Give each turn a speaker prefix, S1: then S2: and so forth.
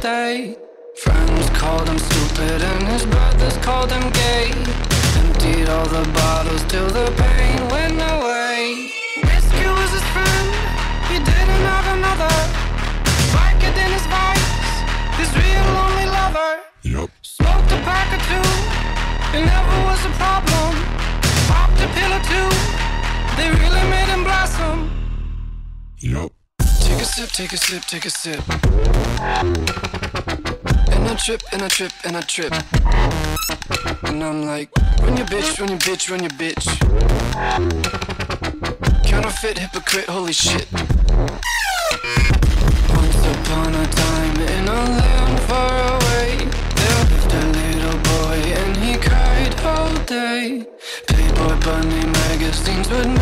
S1: day. Friends called him stupid and his brothers called him gay. Emptied all the bottles till the pain went away. Whiskey was his friend, he didn't have another. Biker than his vice, his real lonely lover.
S2: Yup.
S1: Smoked a pack or two, it never was a problem. Popped a pill or two, they really made him blossom.
S2: Yup.
S1: Take a sip, take a sip, take a sip. Trip, and I trip, and I trip. And I'm like, run your bitch, run your bitch, run your bitch. Counterfeit hypocrite, holy shit. Once upon a time in a land far away, there lived a little boy and he cried all day. Playboy bunny magazines would